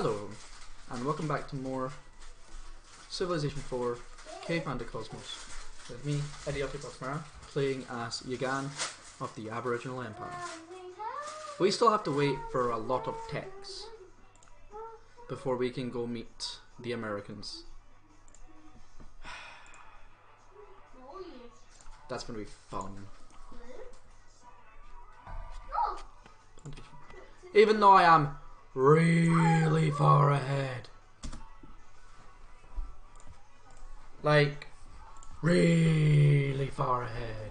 Hello, and welcome back to more Civilization 4 and the Cosmos with me, Idiotic Osmara, playing as Yagan of the Aboriginal Empire. We still have to wait for a lot of techs before we can go meet the Americans. That's gonna be fun. Even though I am really far ahead. Like, really far ahead.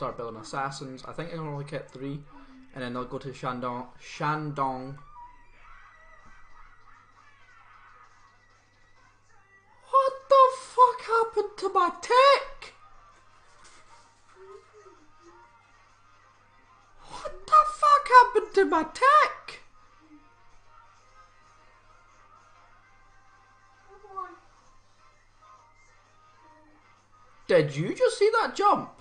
Start building assassins. I think I can only get three, and then I'll go to Shandong. Shandong. What the fuck happened to my tech? What the fuck happened to my tech? Did you just see that jump?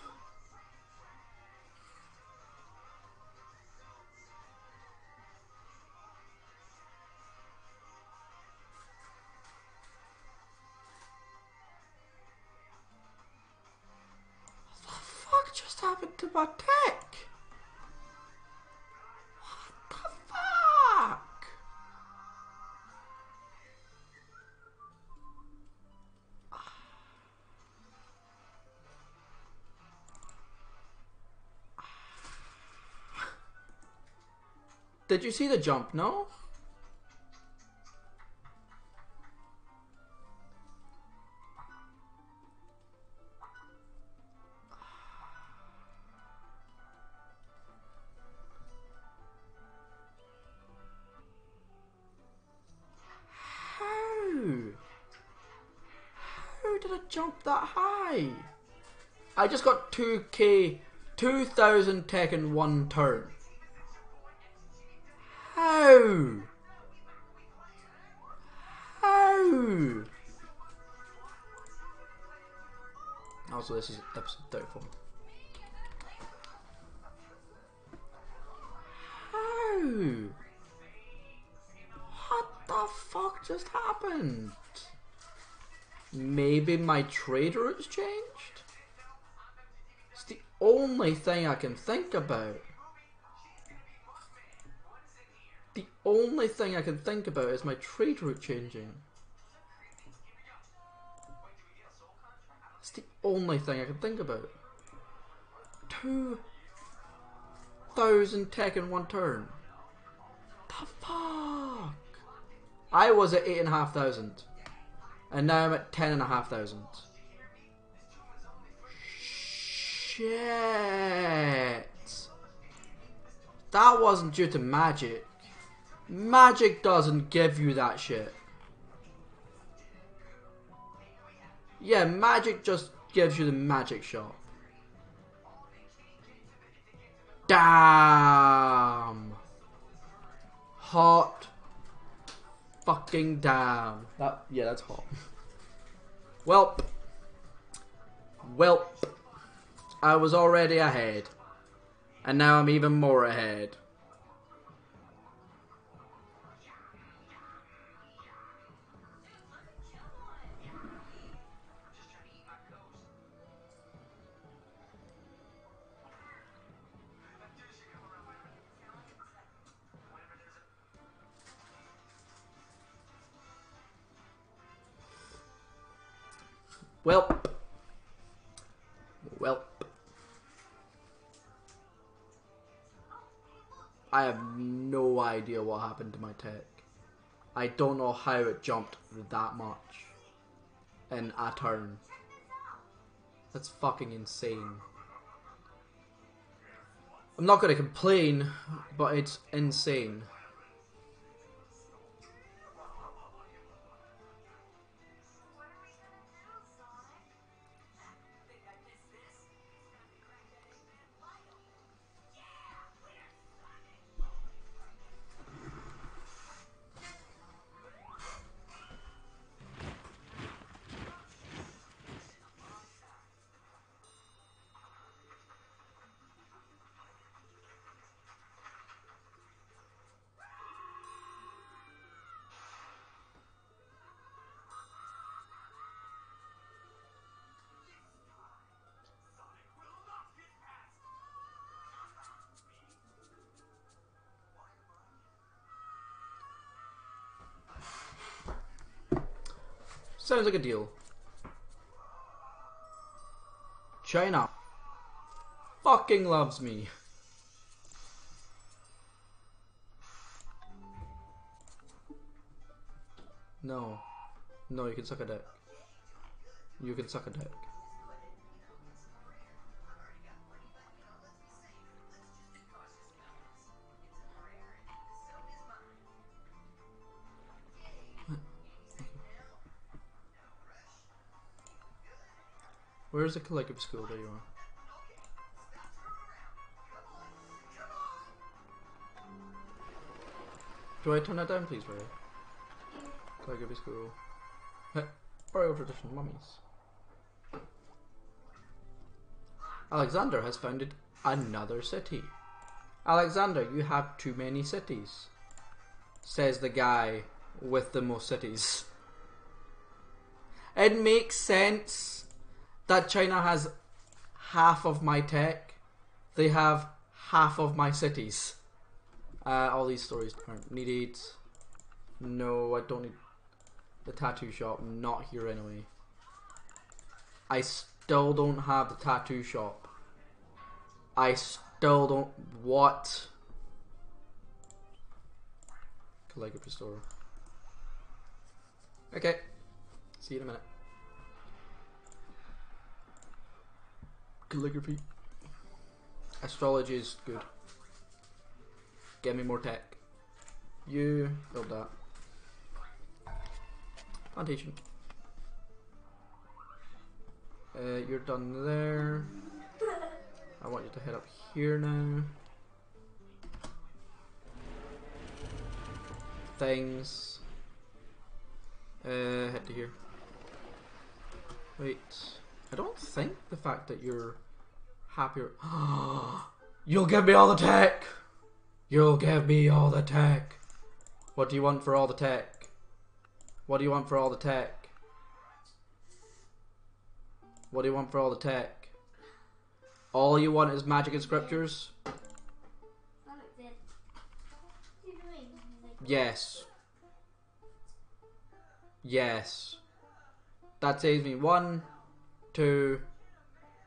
My tech? What the fuck? Did you see the jump? No? High? I just got 2k, 2000 tech in one turn. How? How? Also, this is episode 34. How? What the fuck just happened? Maybe my trade routes changed? It's the only thing I can think about. The only thing I can think about is my trade route changing. It's the only thing I can think about. Two thousand tech in one turn. The fuck? I was at eight and a half thousand. And now I'm at ten and a half thousand. Shit. That wasn't due to magic. Magic doesn't give you that shit. Yeah, magic just gives you the magic shot. Damn. Hot. Fucking damn. That yeah, that's hot. Welp. Welp. I was already ahead. And now I'm even more ahead. Welp. Welp. I have no idea what happened to my tech. I don't know how it jumped that much in a turn. That's fucking insane. I'm not gonna complain, but it's insane. Sounds like a deal. China fucking loves me. No. No, you can suck a dick. You can suck a dick. Where's the calligraphy school? There you are. Do I turn that down, please, Ray? Calligraphy school. Oral traditional mummies. Alexander has founded another city. Alexander, you have too many cities, says the guy with the most cities. It makes sense that China has half of my tech. They have half of my cities. Uh, all these stories aren't needed. No, I don't need the tattoo shop. Not here anyway. I still don't have the tattoo shop. I still don't. What? Calligraphy store. Okay. See you in a minute. Calligraphy. Astrology is good. Get me more tech. You build that. Plantation. Uh, you're done there. I want you to head up here now. Things. Uh, head to here. Wait. I don't think the fact that you're happier. You'll give me all the tech! You'll give me all the tech! What do you want for all the tech? What do you want for all the tech? What do you want for all the tech? All you want is magic and scriptures? Yes. Yes. That saves me one, two,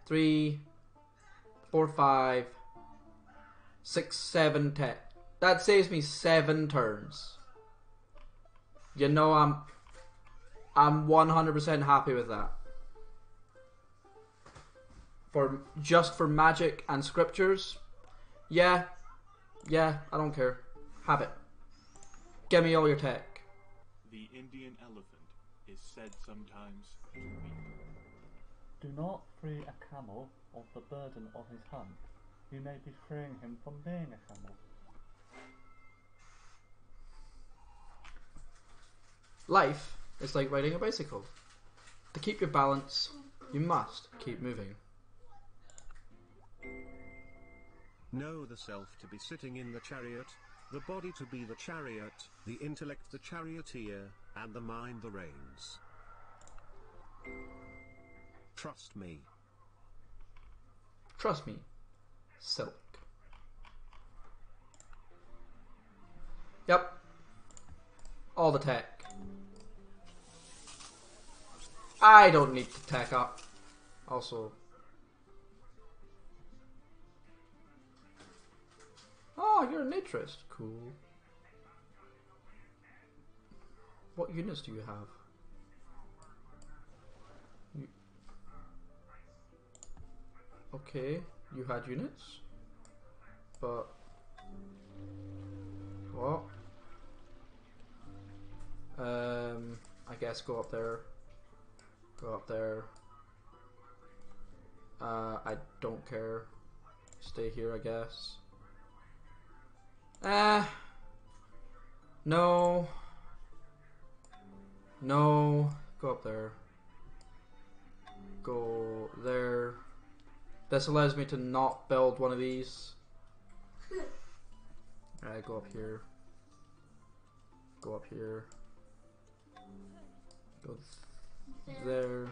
three, four, five, six, seven, ten. That saves me seven turns. You know I'm I'm 100% happy with that. For just for magic and scriptures, yeah, yeah, I don't care. Have it. Give me all your tech. The Indian elephant is said sometimes to weep. Do not free a camel of the burden of his hump. You may be freeing him from being a camel. Life is like riding a bicycle. To keep your balance, you must keep moving. Know the self to be sitting in the chariot, the body to be the chariot, the intellect the charioteer, and the mind the reins. Trust me. Trust me. Silk. Yep. All the tech. I don't need to tech up. Also. Oh, you're a naturist. Cool. What units do you have? Okay, you had units, but what? Um, I guess go up there. Go up there. Uh, I don't care. Stay here, I guess. Ah. no. No. Go up there. Go there. This allows me to not build one of these. Alright, go up here. Go up here. Go th there.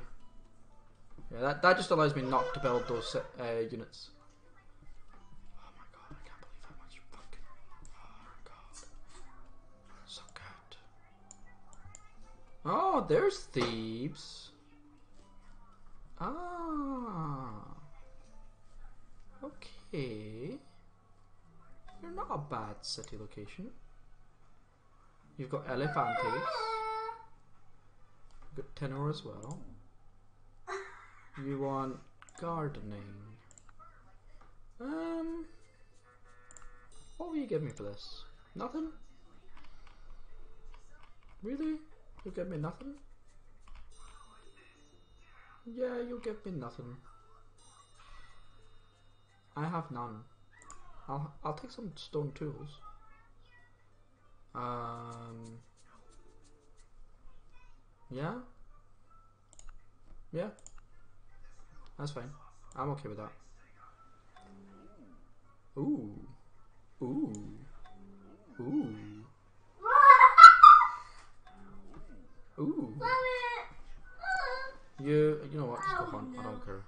Yeah, that, that just allows me not to build those uh, units. Oh my god, I can't believe how much fucking. Oh my god. So good. Oh, there's Thebes. Ah. Okay. You're not a bad city location. You've got Elephantes. You've got Tenor as well. You want gardening. Um. What will you give me for this? Nothing? Really? You'll give me nothing? Yeah, you'll give me nothing. I have none. I'll I'll take some stone tools. Um. Yeah. Yeah. That's fine. I'm okay with that. Ooh. Ooh. Ooh. Ooh. You you know what? Just go on. I don't care.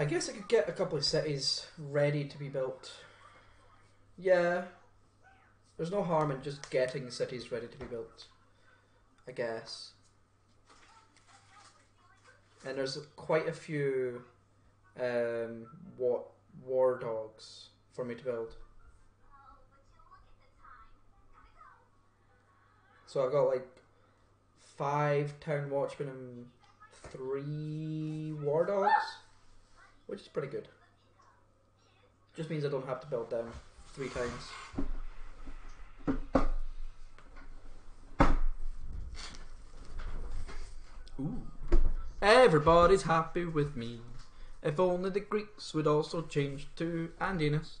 I guess I could get a couple of cities ready to be built. Yeah. There's no harm in just getting cities ready to be built. I guess. And there's quite a few um, war, war dogs for me to build. So I've got like five town watchmen and three war dogs, which is pretty good. Just means I don't have to build them three times. Ooh. Everybody's happy with me. If only the Greeks would also change to Andinist.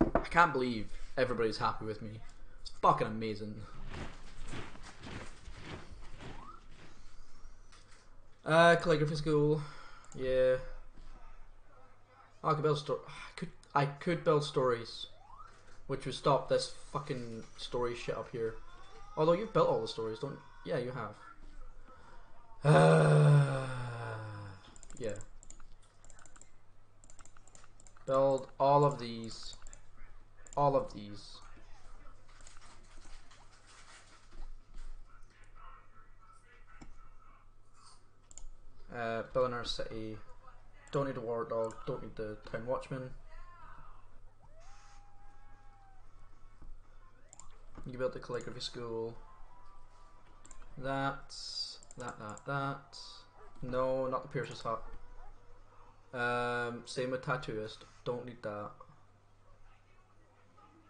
I can't believe everybody's happy with me. It's fucking amazing. Uh, calligraphy school. Yeah. I could build I could I could build stories, which would stop this fucking story shit up here. Although you've built all the stories, don't? Yeah, you have. Uh, yeah. Build all of these. All of these. Uh, our city. Don't need a war dog. Don't need the town watchman. You built the calligraphy school. That, that, that, that. No, not the piercer's hut. Um, same with tattooist. Don't need that.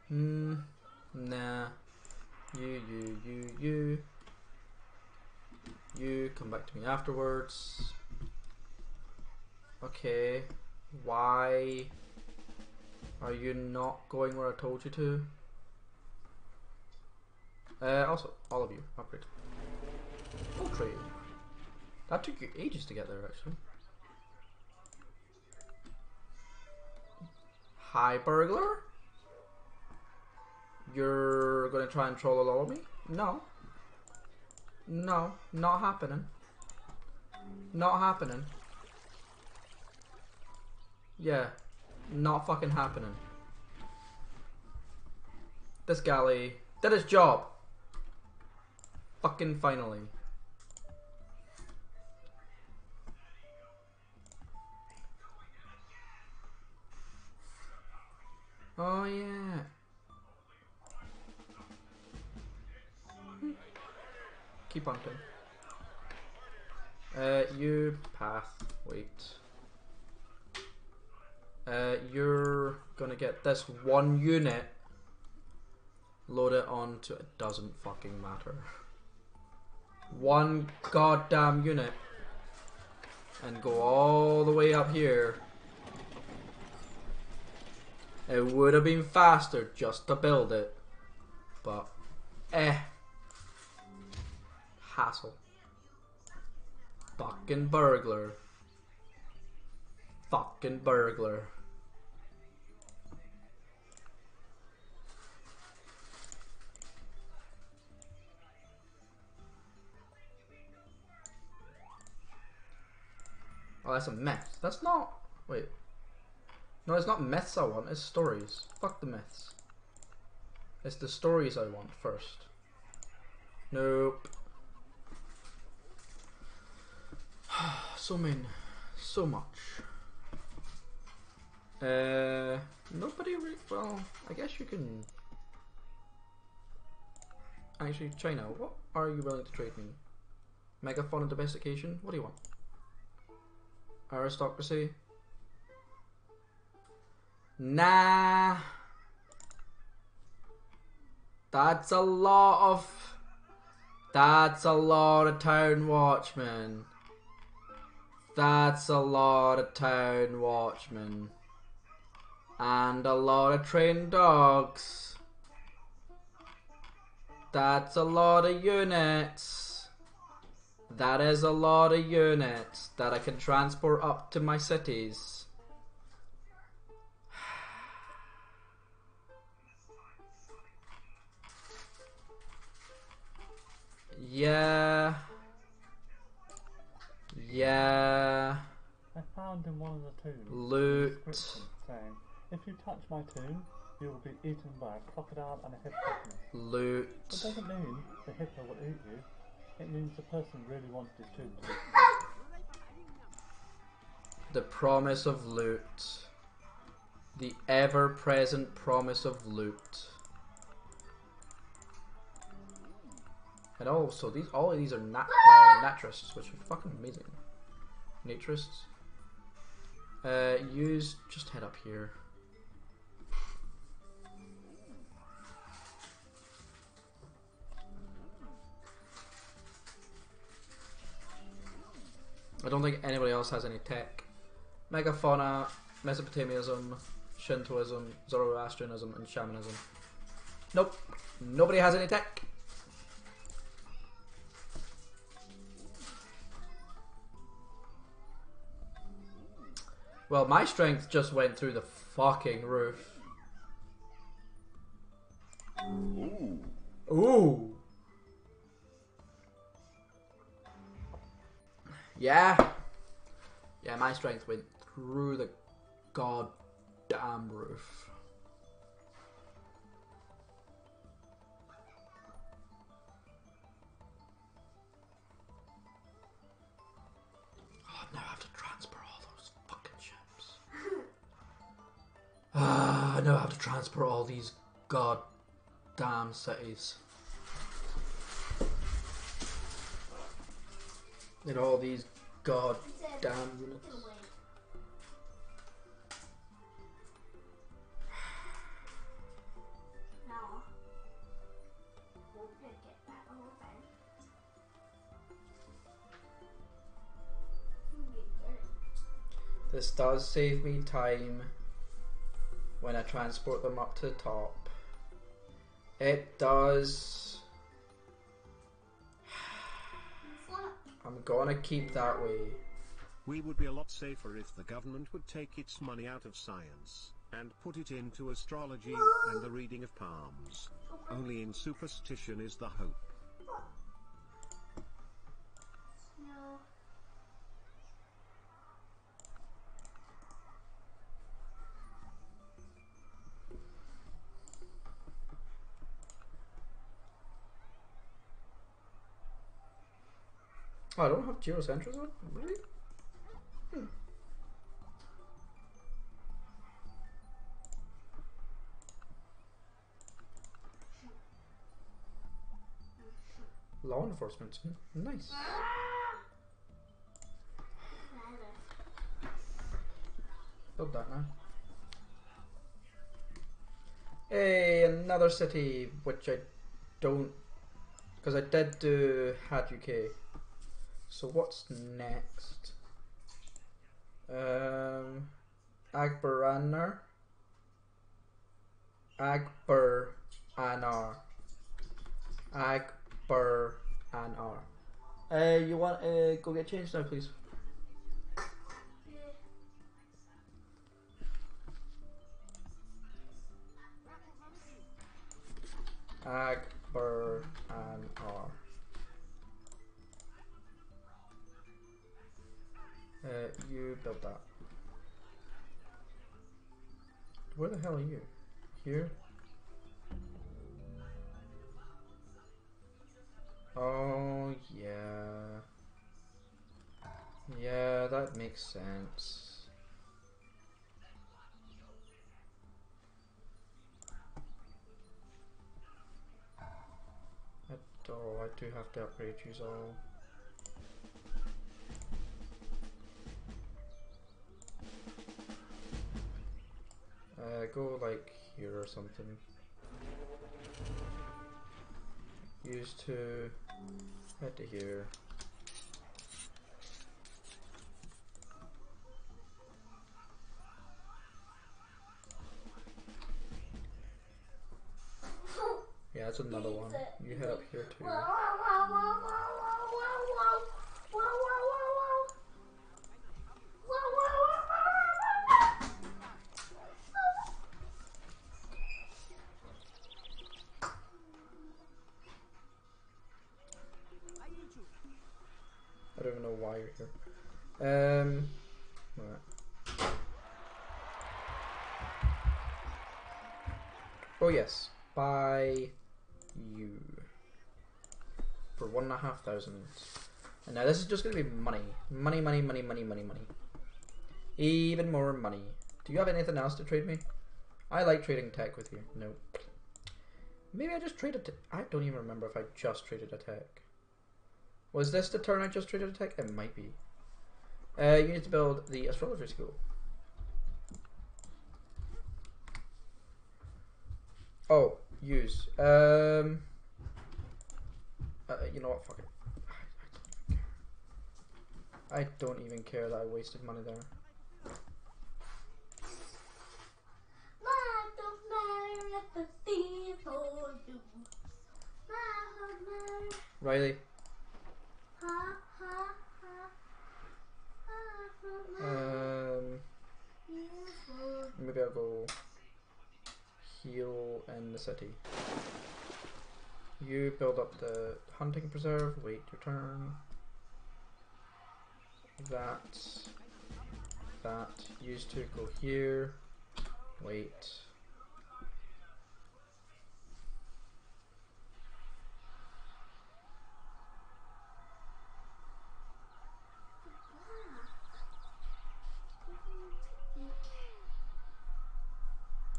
Hmm. Nah. You, you, you, you. You come back to me afterwards. Okay. Why are you not going where I told you to? Uh, also, all of you, upgrade. Full trade. That took you ages to get there, actually. Hi, burglar. You're gonna try and troll all of me? No. No, not happening. Not happening. Yeah, not fucking happening. This galley did its job. Fucking finally. Oh yeah. Keep on doing. Uh, you path. Wait. Uh, you're gonna get this one unit. Load it onto it doesn't fucking matter. One goddamn unit. And go all the way up here. It would have been faster just to build it. But, eh hassle. Fucking burglar. Fucking burglar. Oh, that's a mess. That's not... Wait. No, it's not myths I want, it's stories. Fuck the myths. It's the stories I want first. Nope. so mean. So much. Uh, nobody. Re- well, I guess you can. Actually, China, what are you willing to trade me? Megafauna and domestication? What do you want? Aristocracy? Nah. That's a lot of. That's a lot of town watchmen. That's a lot of town watchmen. And a lot of trained dogs. That's a lot of units. That is a lot of units that I can transport up to my cities. Yeah. Yeah. I found in one of the tombs Loot. saying, "If you touch my tomb, you will be eaten by a crocodile and a hippopotamus." It Loot. doesn't mean the hippo will eat you. It means the person really wanted his tomb to. The promise of loot. The ever present promise of loot. And also, these all of these are nat- uh, naturists, which are fucking amazing. Naturists. Uh, use just head up here. I don't think anybody else has any tech. Megafauna, Mesopotamianism, Shintoism, Zoroastrianism, and Shamanism. Nope. Nobody has any tech. Well, my strength just went through the fucking roof. Ooh. Ooh. Yeah. Yeah, my strength went through the goddamn roof. Ah, now I have to transport all these goddamn cities. And all these goddamn units. This does save me time when I transport them up to the top. It does. I'm gonna keep that way. We would be a lot safer if the government would take its money out of science and put it into astrology and the reading of palms. Only in superstition is the hope. Oh, I don't have geocentrism? Really? Hmm. Law enforcement. Nice. Build that now. Hey, another city, which I don't. Because I did do Had UK. So what's next? Um, Akbaranar. Akbar Anar. Uh, you want to go get changed now, please? Akbar Uh, you build that. Where the hell are you? Here? Oh, yeah. Yeah, that makes sense. Oh, I do have to upgrade you all. Go like here or something. Use to head to here. Yeah, that's another one. You head up here too. Um, right. Oh yes, buy you for one and a half thousand. And now this is just gonna be money, money, money, money, money, money, money. Even more money. Do you have anything else to trade me? I like trading tech with you. No. Maybe I just traded. I don't even remember if I just traded a tech. Was this the turn I just traded a tech? It might be. Uh, you need to build the astrology school. Oh, use. Um. Uh, you know what? Fuck it. I don't even care that I wasted money there. Riley. don't matter if the thief for you. My don't matter. Riley, Ha, ha, ha. My don't matter um, maybe I'll go heal in the city. You build up the hunting preserve. Wait your turn. That. That. Use to go here. Wait.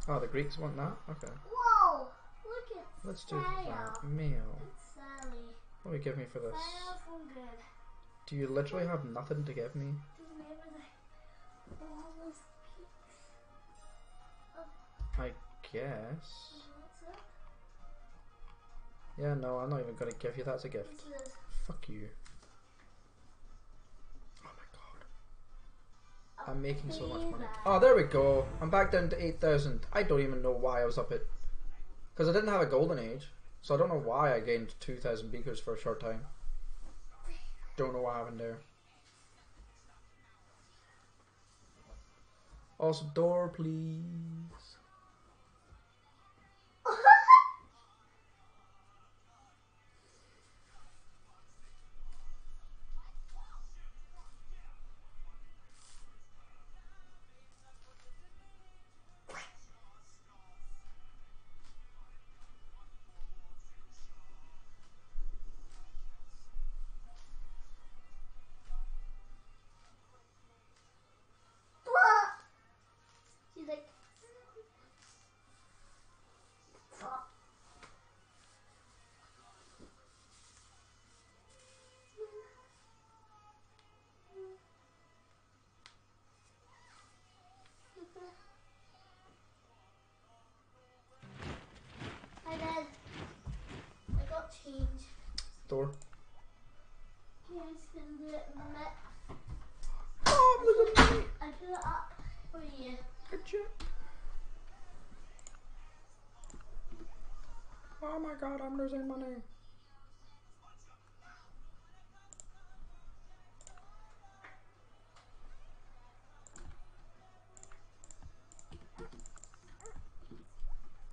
Oh, the Greeks want that? Okay. Whoa! Look at Let's do that. Sally. What do you give me for this? Good. Do you literally have nothing to give me? Just remember the all those peaks. I guess. Yeah, no, I'm not even gonna give you that as a gift. Fuck you. Oh my god. I'm making so much money. Oh, there we go. I'm back down to 8,000. I don't even know why I was up at... Because I didn't have a golden age. So I don't know why I gained 2,000 beakers for a short time. Don't know what happened there. Also, door, please. Door. Here's gonna do it in a minute. Oh, look at me. I put it up for you. Good job. Oh my god, I'm losing money.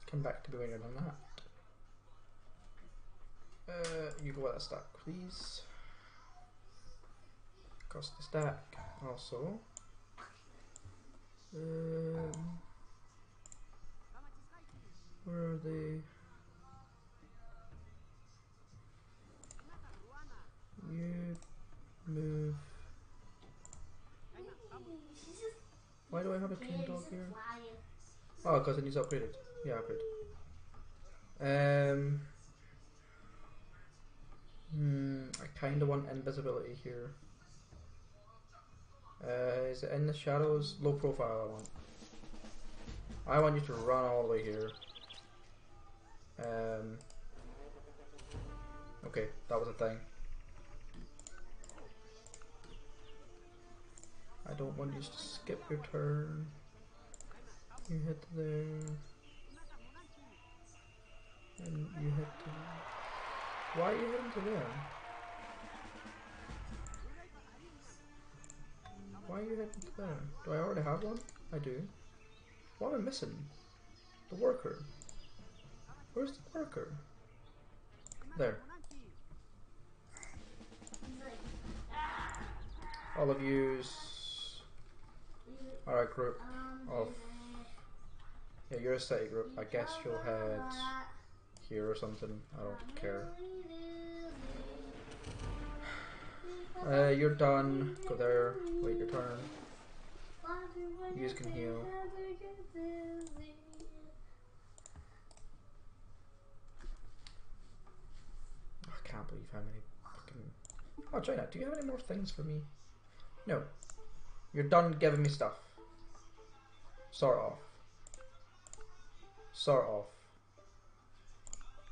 Come back to be bigger than that. You go with that stack, please. Cost the stack. Also, Um, where are they? You move. Why do I have a king dog here? Oh, because it needs upgraded. Yeah, upgrade. Um. Hmm, I kind of want invisibility here. Uh, is it in the shadows? Low profile. I want. I want you to run all the way here. Um. Okay, that was a thing. I don't want you to skip your turn. You hit there. And you hit there. Why are you heading to there? Why are you heading to there? Do I already have one? I do. What am I missing? The worker. Where's the worker? There. All of yous are a group of. Yeah, you're a city group. I guess you'll head here or something. I don't care. Uh, you're done. Go there. Wait your turn. Yous can heal. I can't believe how many fucking. Oh, China, do you have any more things for me? No. You're done giving me stuff. Sort off. Sort off.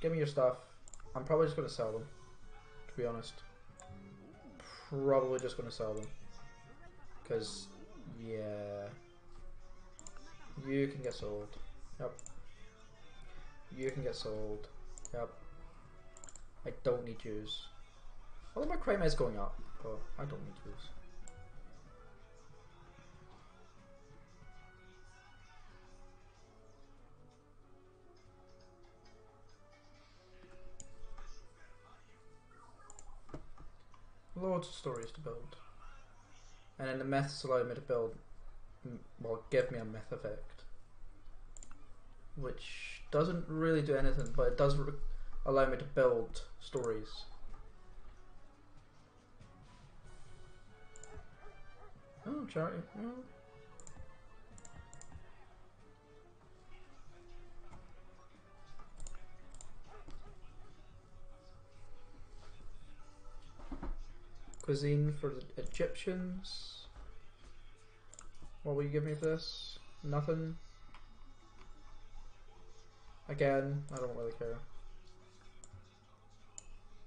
Give me your stuff. I'm probably just going to sell them. To be honest. Probably just going to sell them. Because, yeah. You can get sold. Yep. You can get sold. Yep. I don't need Jews. Although my crime is going up, but I don't need Jews. Loads of stories to build. And then the myths allow me to build, well, give me a myth effect. Which doesn't really do anything, but it does allow me to build stories. Oh, charity. Cuisine for the Egyptians. What will you give me for this? Nothing. Again, I don't really care.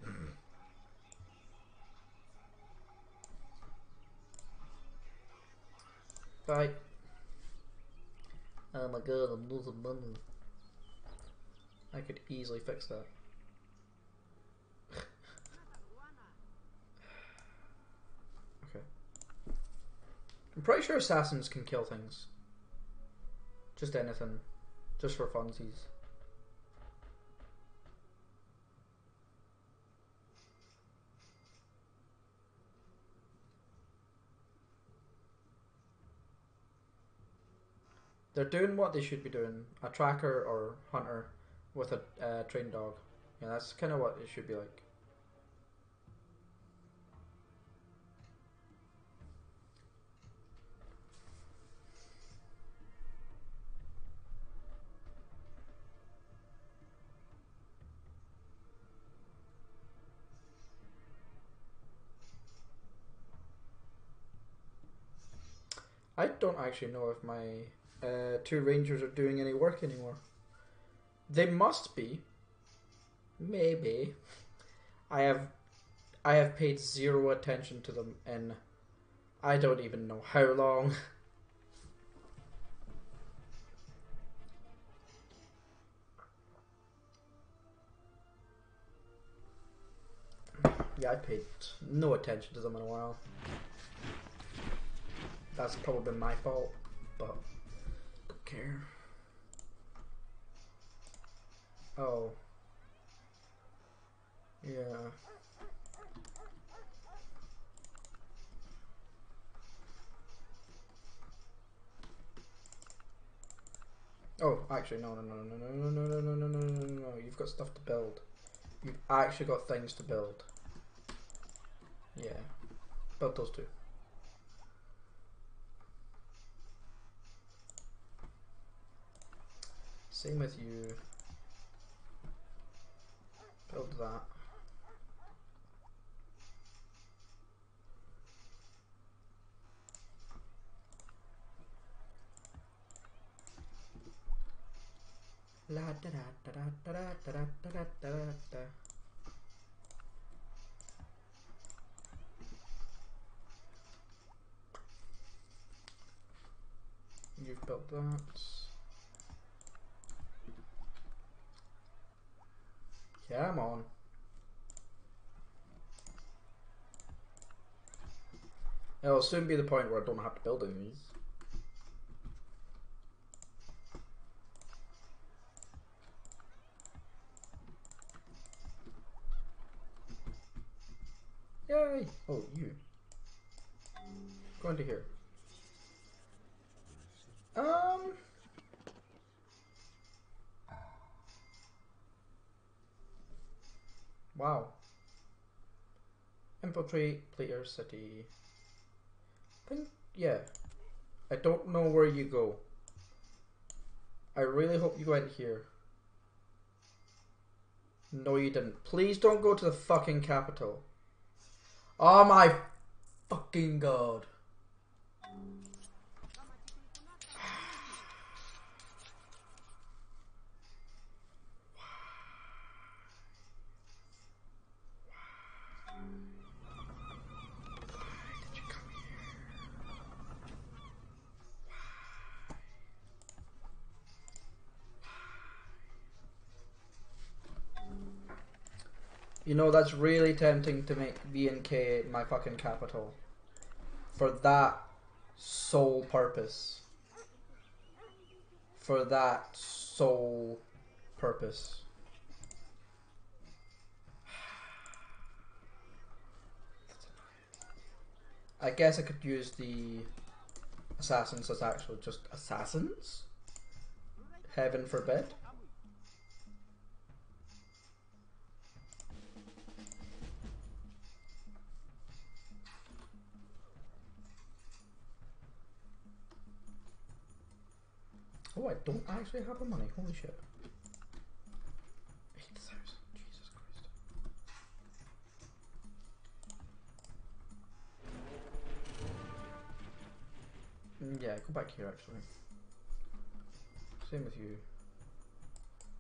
Bye. Oh my god, I'm losing money. I could easily fix that. okay. I'm pretty sure assassins can kill things. Just anything. Just for funsies. They're doing what they should be doing. A tracker or hunter with a uh, trained dog. Yeah, that's kind of what it should be like. Don't actually know if my uh, two rangers are doing any work anymore. They must be. Maybe. I have I have paid zero attention to them in I don't even know how long. yeah, I paid no attention to them in a while. That's probably been my fault, but don't care. Oh. Yeah. Oh, actually, no, no, no, no, no, no, no, no, no, no, no, no, no. You've got stuff to build. You've actually got things to build. Yeah. Build those two. Same with you. Build that. La da da da da da da da da da da da. You've built that. Come on. It'll soon be the point where I don't have to build any of these. Yay! Oh, you. Go into here. Um. Wow. Infiltrate Player City. I think, yeah. I don't know where you go. I really hope you went here. No, you didn't. Please don't go to the fucking capital. Oh my fucking god. You know, that's really tempting to make V and K my fucking capital. For that sole purpose. For that sole purpose. I guess I could use the assassins as actual just assassins? Heaven forbid. Oh, I don't actually have the money. Holy shit. 8,000. Jesus Christ. Mm, Yeah, go back here actually. Same with you.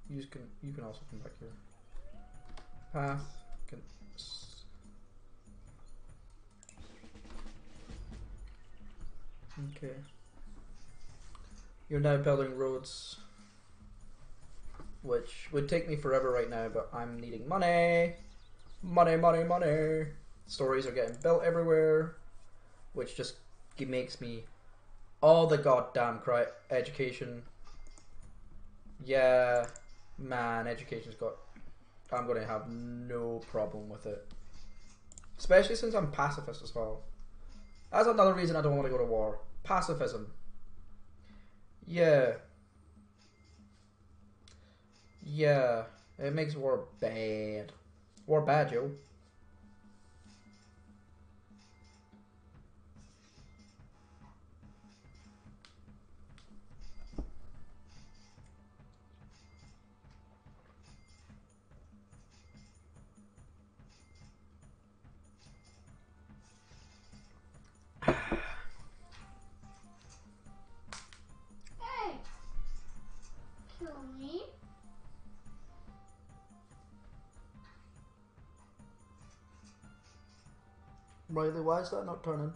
You can you can also come back here. Path can Okay. You're now building roads, which would take me forever right now, but I'm needing money. Money, money, money. Stories are getting built everywhere, which just makes me all the goddamn cry. Education. Yeah, man, education's got. I'm gonna have no problem with it. Especially since I'm pacifist as well. That's another reason I don't want to go to war. Pacifism. Yeah. Yeah. It makes war bad. War bad, yo. Riley, why is that not turning?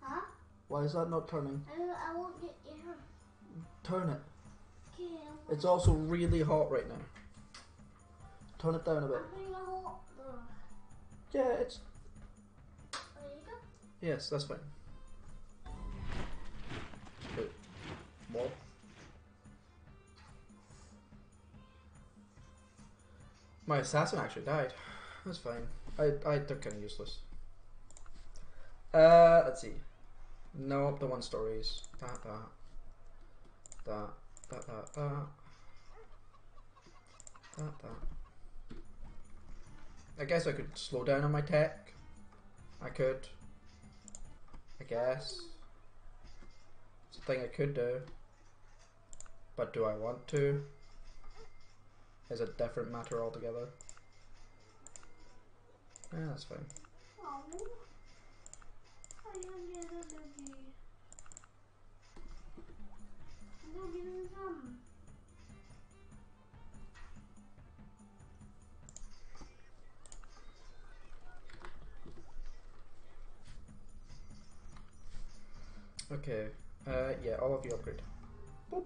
Huh? Why is that not turning? I, I won't get you. Turn it. Okay, It's also really hot right now. Turn it down a bit. I'm putting a hole. Ugh. Yeah, it's. There you go. Yes, that's fine. Wait. What? My assassin actually died. That's fine. I, I they're kind of useless. Uh, let's see. No, the one stories. That, that, that, That, that, that. That, that. I guess I could slow down on my tech. I could. I guess. It's a thing I could do. But do I want to? Is a different matter altogether. Yeah, that's fine. Oh, I am get a doggy. Doggy doesn't come. Okay. Uh, yeah, all of you upgrade. Boop.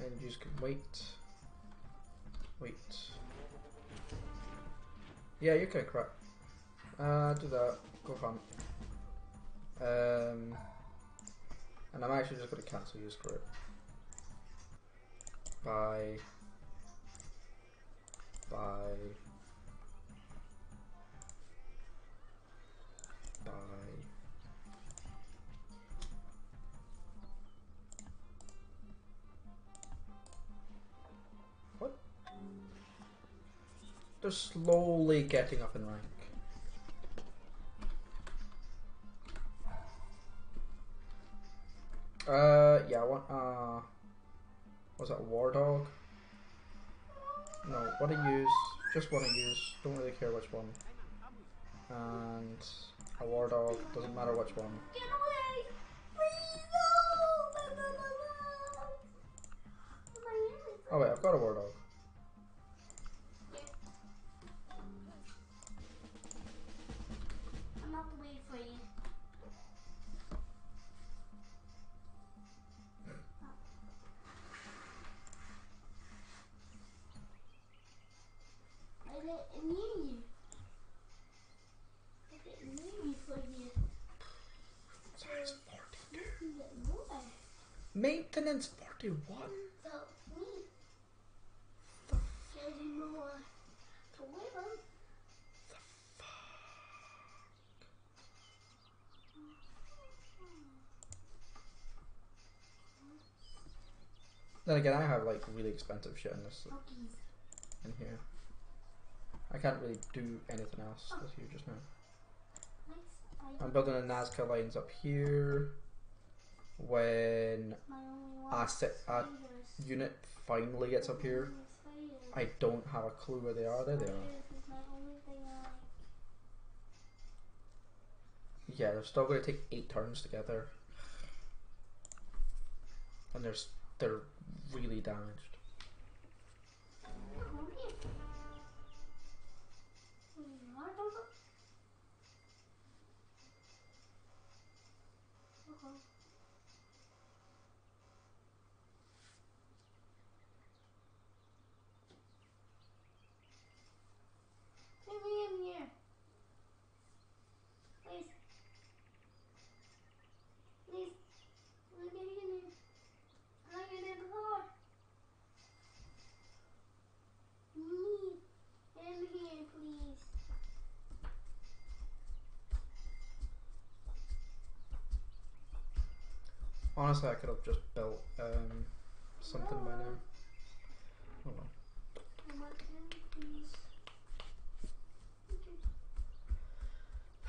And you just can wait. Wait. Yeah, you can crap. Uh, do that. Go hunt. Um, and I'm actually just going to cancel for it. Bye. Bye. Bye. What? They're slowly getting up in rank. Uh, I was that a war dog? No, what to use, just want to use, don't really care which one. And a war dog, doesn't matter which one. Oh wait, I've got a war dog. Then again, I have like really expensive shit in this in here. I can't really do anything else oh. with you just now. I'm building a Nazca lines up here. When only a, a unit finally gets up here, I don't have a clue where they are. There they are. Spiders is my only thing I like. Yeah, they're still going to take eight turns together, and they're s- they're really damaged. Come here. Mm, I don't know. Uh-huh. Let me in here. Please. Please. Let me in here. I'm not getting in the car. Me in here, please. Honestly, I could have just built um, something by now. Oh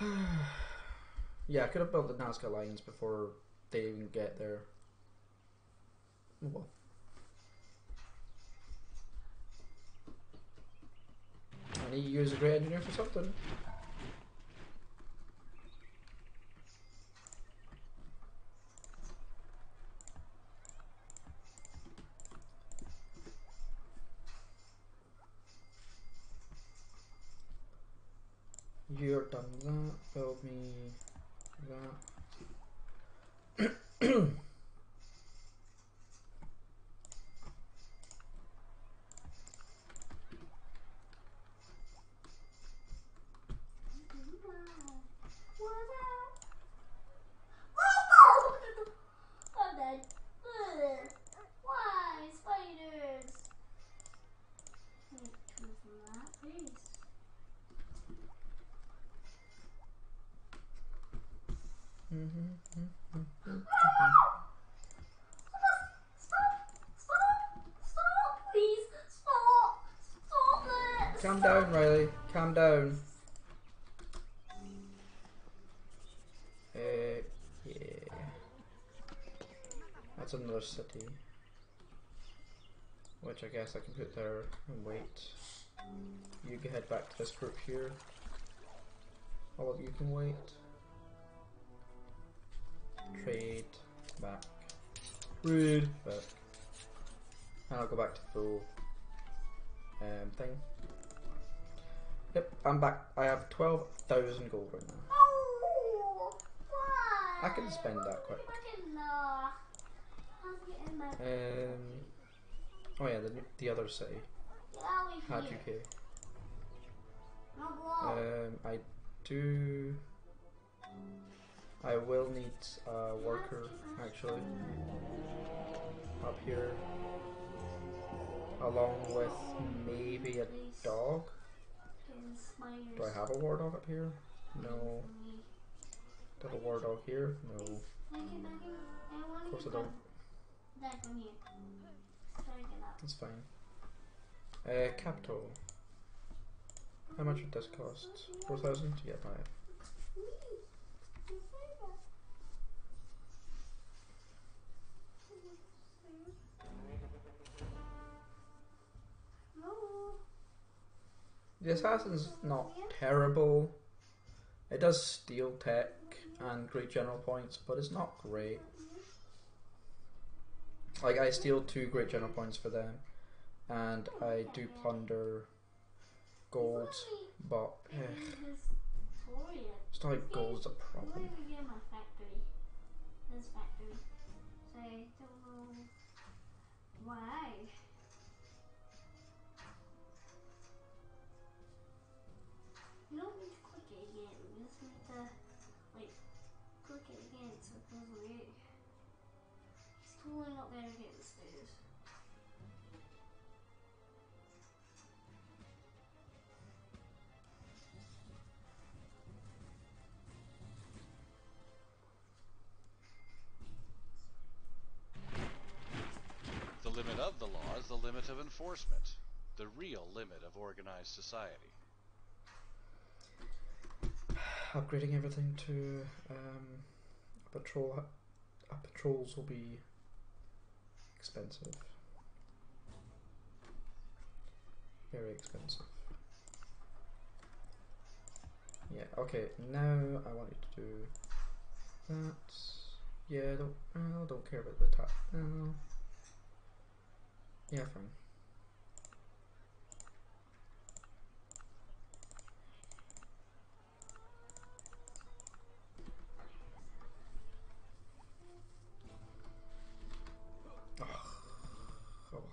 well. Yeah, I could have built the Nazca lines before they even get there. Oh well. I need to use a great engineer for something. Done with that. Build me that. What's up? Oh, I'm dead. Ugh. Why? Spiders. Wait, two from that, please. down, Riley. Calm down. Uh, yeah. That's another city. Which I guess I can put there and wait. You can head back to this group here. All of you can wait. Trade back. Rude back. And I'll go back to full um, thing. Yep, I'm back. I have 12,000 gold right now. Oh. I can spend that quick. Um, oh yeah, the, the other city. Hajuke. No blow. Um, I do. I will need a worker actually up here, along with maybe a dog. Do I have a war dog up here? No. Do I have a war dog here? No. Of course I don't. That from here. That's fine. Uh, capital. How much would this cost? Four thousand? Yeah, buy it. The assassin's not terrible. It does steal tech and great general points, but it's not great. Like I steal two great general points for them, and I do plunder gold, but eh, it's not like gold's a problem. going limit of enforcement, the real limit of organized society. Upgrading everything to um, patrol. Patrols will be expensive. Very expensive. Yeah. Okay. Now I want you to do that. Yeah. Don't. I don't care about the top No. Yeah. Fine. Oh, well.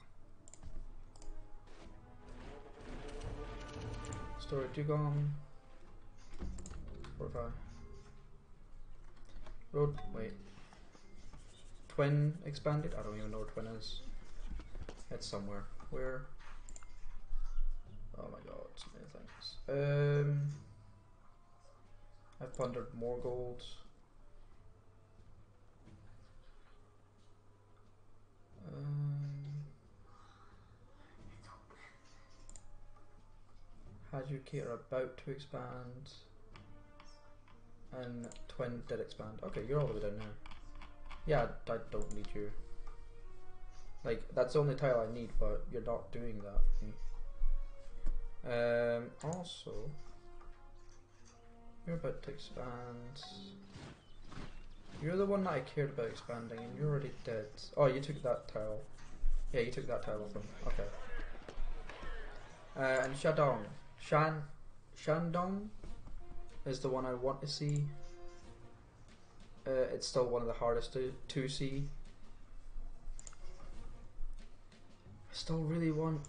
Story Dugong. Fortify. Road. Wait. Twin expanded? I don't even know where Twin is. It's somewhere. Where? Oh my god, so many things. Um. I've plundered more gold. Um, Hajuki are about to expand. And Twin did expand. Okay, you're all the way down there. Yeah, I, I don't need you. Like, that's the only tile I need, but you're not doing that. Um, also, you're about to expand. You're the one that I cared about expanding, and you're already did. Oh, you took that tile. Yeah, you took that tile off him. Okay. Uh, and Shadong. Shan. Shandong is the one I want to see. Uh, it's still one of the hardest to, to see. I still really want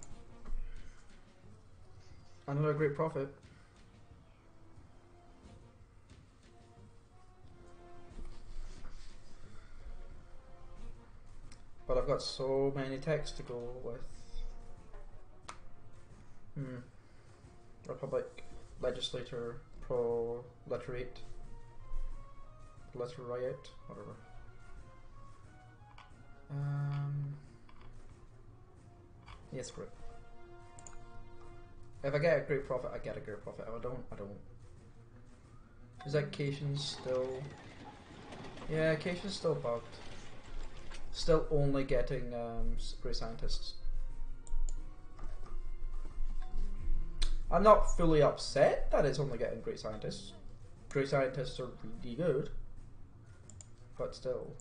another great prophet. But I've got so many texts to go with. Hmm. Republic, legislator, proliterate, proliterate, whatever. Um. Yes, correct. If I get a great prophet, I get a great prophet. If I don't, I don't. Is that Kation still? Yeah, Kation's still bugged. Still only getting um, great scientists. I'm not fully upset that it's only getting great scientists. Great scientists are really good, but still.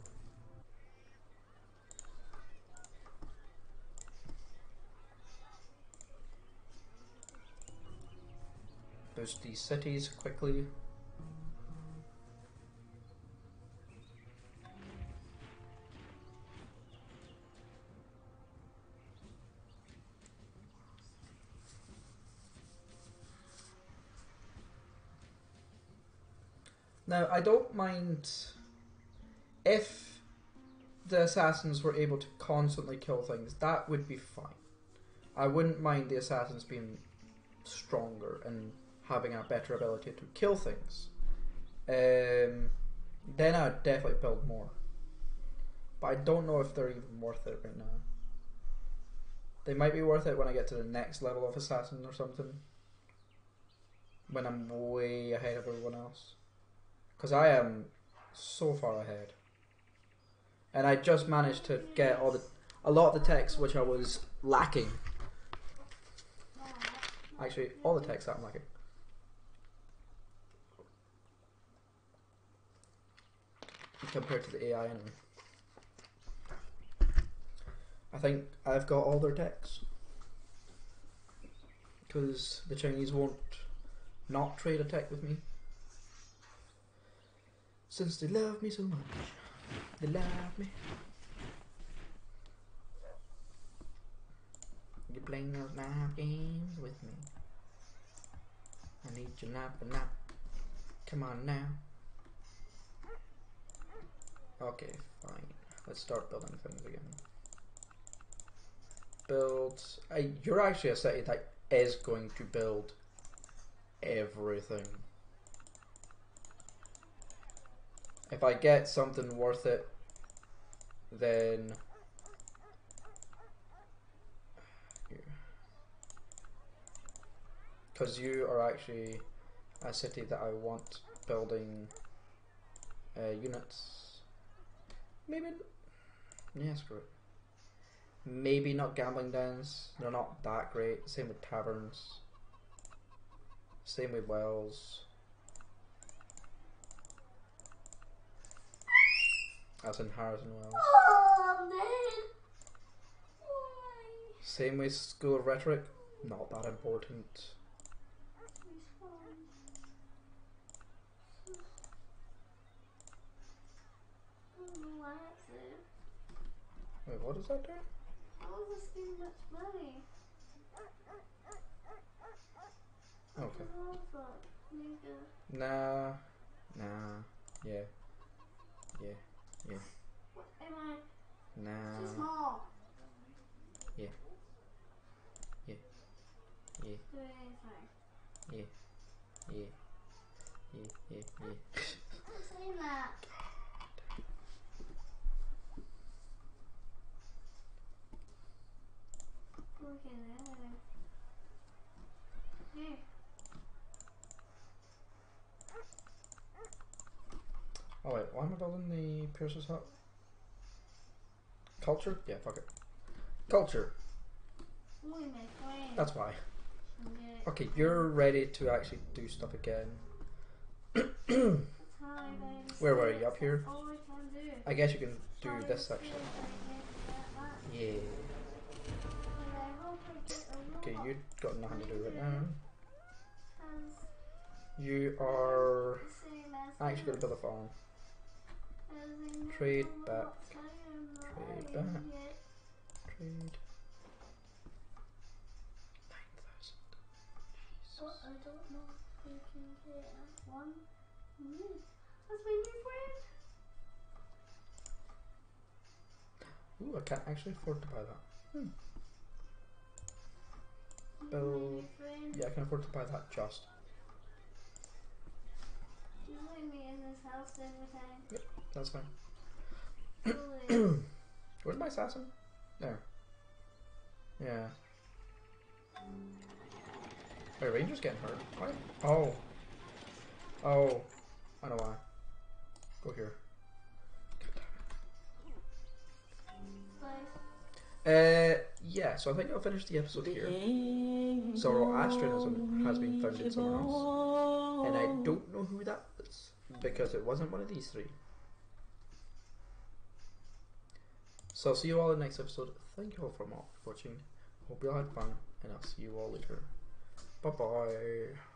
Boost these cities quickly. Now, I don't mind if the assassins were able to constantly kill things, that would be fine. I wouldn't mind the assassins being stronger and having a better ability to kill things. Um, then I'd definitely build more. But I don't know if they're even worth it right now. They might be worth it when I get to the next level of assassin or something. When I'm way ahead of everyone else. Because I am so far ahead. And I just managed to get all the a lot of the text which I was lacking. Actually, all the text that I'm lacking. Compared to the AI. I think I've got all their texts. Because the Chinese won't not trade a tech with me. Since they love me so much. They love me. You're playing those nap games with me. I need your nap a nap. Come on now. Okay, fine. Let's start building things again. Build. I, you're actually a city that is going to build everything. If I get something worth it, then because you are actually a city that I want building uh, units. Maybe, yeah, screw it. Maybe not gambling dens. They're not that great. Same with taverns. Same with wells. As in Harrison Wells. Oh, I'm. Why? Same with School of Rhetoric. Not that important. I don't know why that's there. Wait, what does that do? How is this much money? Okay. Nah. Nah. Yeah. Yeah. Yeah. What am I? Too Nah. small. Yeah. Yeah. Yeah. Yeah. Yeah. Yeah. Yeah. Yeah. Stop saying that. Look at that. Here. Oh wait, why am I building the Pierce's hut? Culture? Yeah, fuck it. Culture. Only my friend. That's why. Okay, you're ready to actually do stuff again. Where were you, up here? I can do. I guess you can do this section. steps, I can't get that. Yeah. And I hope I get a Okay, you've got nothing to do right now. You are as actually his. to build a farm. Trade back. I Trade back. Trade. 9,000. But I don't know if we can get one minute. That's my new friend. Ooh, I can't actually afford to buy that. Hmm. Friend. Yeah, I can afford to buy that just. He's letting me in this house every time. That's fine. Where's my assassin? There. Yeah. My ranger's getting hurt. Why? Oh. Oh. I know why. Go here. Bye. Uh, yeah, so I think I'll finish the episode here. So, Zoroastrianism has been founded somewhere else. And I don't know who that was. Because it wasn't one of these three. So I'll see you all in the next episode. Thank you all for watching. Hope you all had fun. And I'll see you all later. Bye bye.